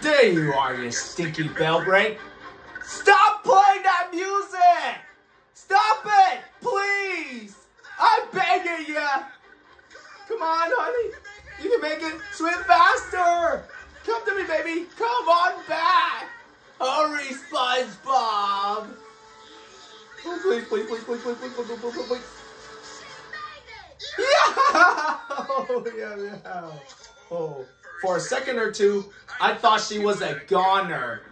There you are, you stinky bivalve. Stop playing that music! Stop it, please! I'm begging you! Come on, honey. You can make it swim faster! Come to me, baby! Come on back! Hurry, SpongeBob! Oh, please, please, please, please, please, please, please, please, please, please. Yeah! Oh, yeah, yeah. Oh, for a second or two, I thought she was a goner.